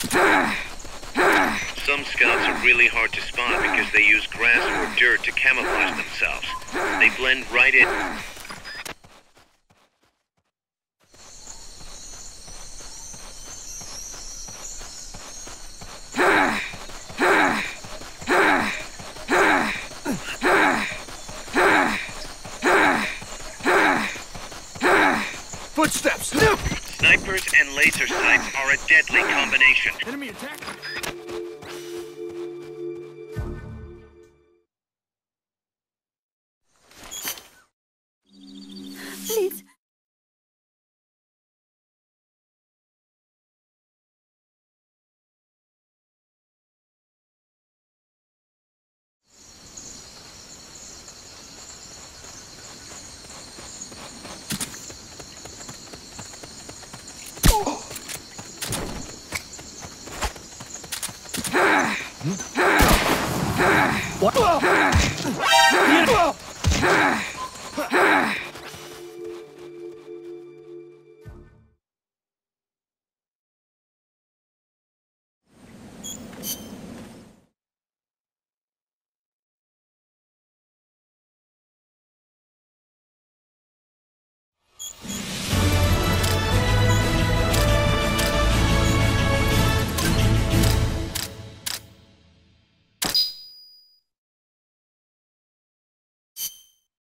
Some scouts are really hard to spot because they use grass or dirt to camouflage themselves. They blend right in. Footsteps! Snipers and laser sights are a deadly combination. Enemy attack! What?